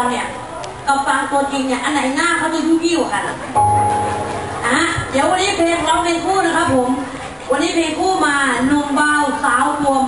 รเนี่ยกับฟังตัวจริงเนี่ยอันไหนหน้าเขาจะยุ่ยกว่วกันอะอะเดี๋ยววันนี้เพลงร้องเพลงคู่นะครับผม วันนี้เพลงคู่มาหนุ่มเบาสาวรวม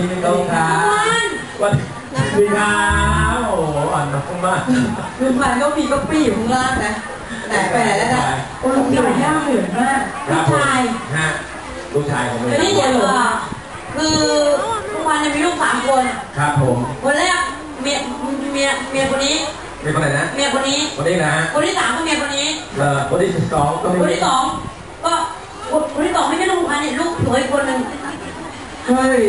ครับพี่กินพี่โต้งครับสวัสดีครับโอ้โหอ่อนน้องมากลุงพันก็มีก็ปี้อยู่ข้างล่างนะไหนไปไหนแล้วนะโอ้ลุงใหญ่หน้าเหมือนมากครับผมชายฮะลูกชายของผมนี่เดี๋ยวอะคือทุกวันเนี่ยมีลูกสามคนครับผมคนแรกเมียเมียเมียคนนี้เป็นคนไหนนะเมียคนนี้คนนี้นะฮะคนที่สามก็เมียคนนี้เออคนที่สองก็ไม่คนที่สองก็คนที่สองไม่ใช่ลูกพันเนี่ยลูกสวยคนหนึ่ง เฮ้ย